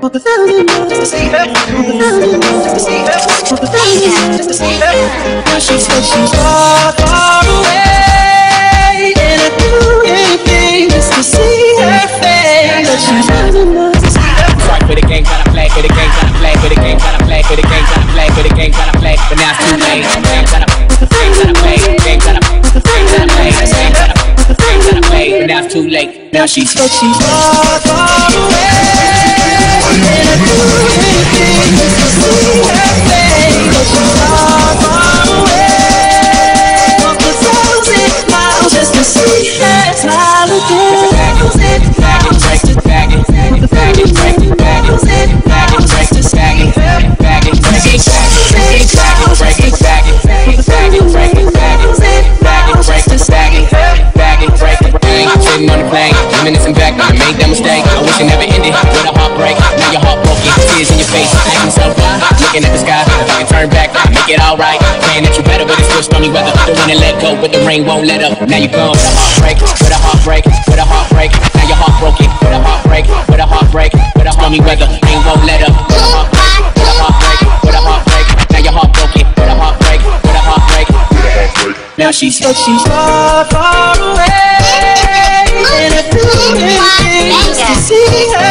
A to see her. Now she said she's far, far away, and I'd do anything just to see her face. But she's miles to see for the game, tryna play, for the game, tryna play, for the game, tryna play, for the game, tryna play, the play, but now it's too late. Game tryna, game tryna play, game tryna, game tryna play, game tryna, play, but now it's too late. Now she's But she's far, far away, it with a heartbreak. Now you're heartbroken, tears in your face. Asking yourself why? Looking at the sky, if I can turn back, make it alright. Praying that you better, but it's still stormy weather. Don't wanna let go, but the rain won't let up. Now you're gone with a heartbreak, with a heartbreak, with a heartbreak. Now you're heartbroken, with a heartbreak, with a heartbreak, with a stormy weather. Rain won't let up. With a heartbreak, with a heartbreak, with a heartbreak. Now you're heartbroken, with a heartbreak, with a heartbreak. Now she's But she's far, far away, and I do anything just to see her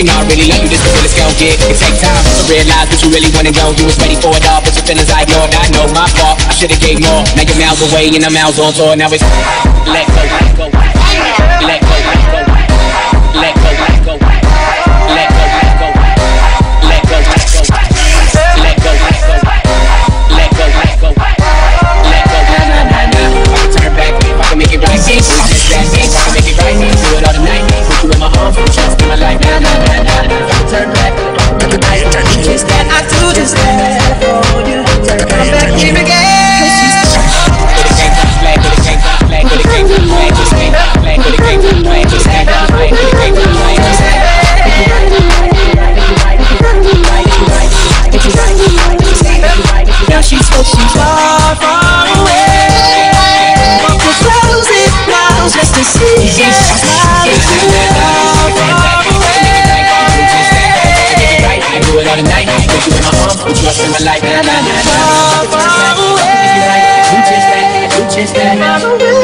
You know I really love you, this is what it's gonna get. It take time to realize what you really wanna know. You was ready for it all, but your feelings I ignored. I know my fault, I should've gave more. Now you're miles away and I'm miles on tour. Now it's go, let go, oceans far, far away. But close just to see your smile. Do it all night, put you in my arms, put you up in my life. Far, far away. Just that, just that.